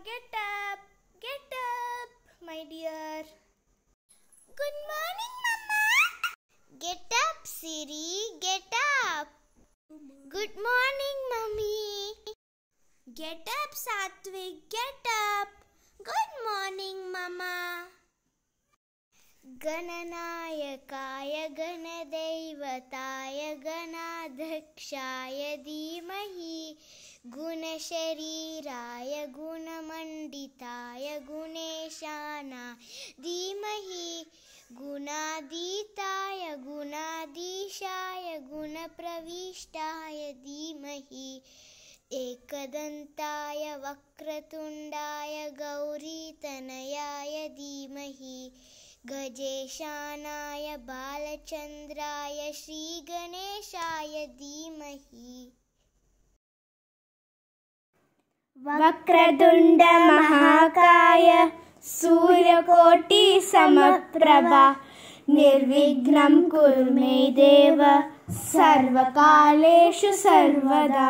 Satvika, get up, get up, my dear. Good morning, Mama. Get up, Siri, get up. Good morning, Mummy. Get up, Satvik, get up. Good morning, Mama. गणनायकाय गणदैवताय गणाध्यक्षाय धीमहि गुणमण्डिताय गुणेशाना, धीमहि गुणातीताय गुणाधीशाय, गुणप्रविष्टाय, धीमहि एकदन्ताय, वक्रतुण्डाय, गौरीतनयाय, धीमहि गजेशानाय, बालचन्द्राय, श्रीगणेशाय, धीमहि वक्रतुण्ड महाकाय निर्विघ्नं कुरु मे देव सर्वकालेषु सर्वदा।